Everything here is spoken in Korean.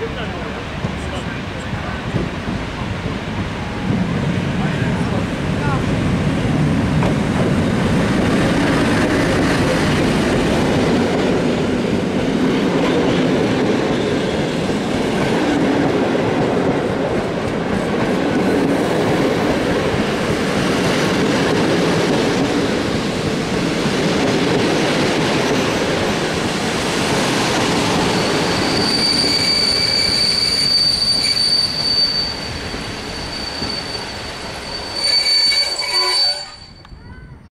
끝나요.